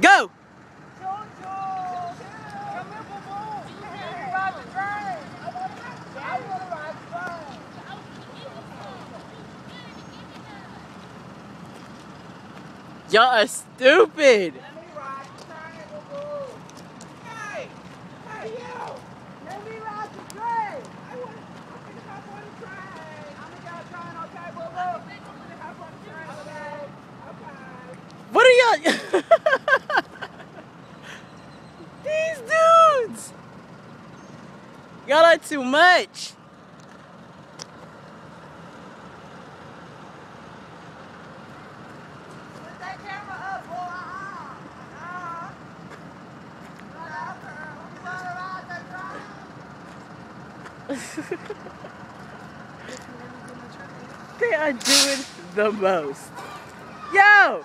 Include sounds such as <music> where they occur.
Go! Y'all are stupid! What are y'all? <laughs> Y'all are too much. <laughs> they are doing the most. Yo!